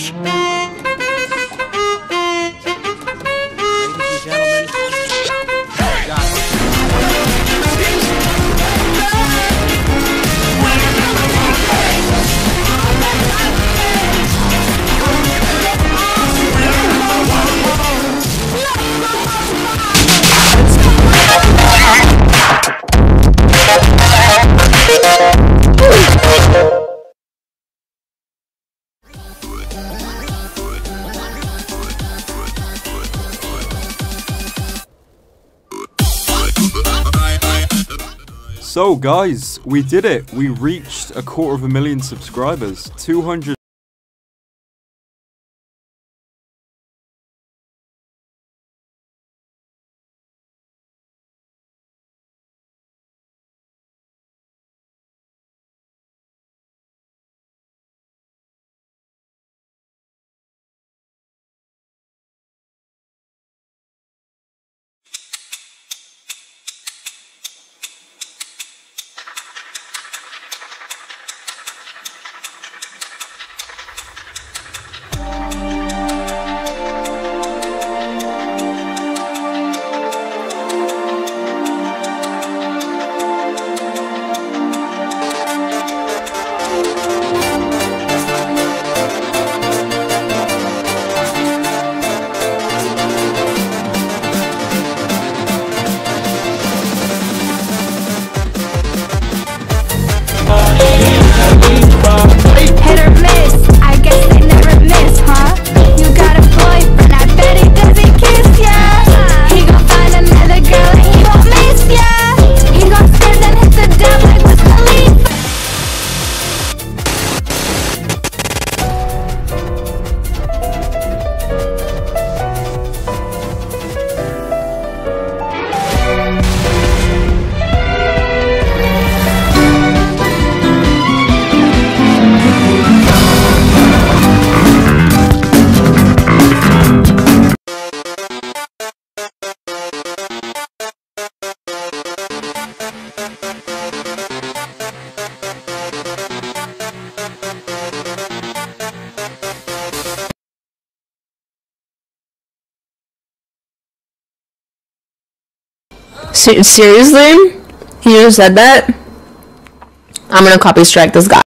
Shh. So, guys, we did it. We reached a quarter of a million subscribers. 200. Seriously? You said that? I'm gonna copy strike this guy.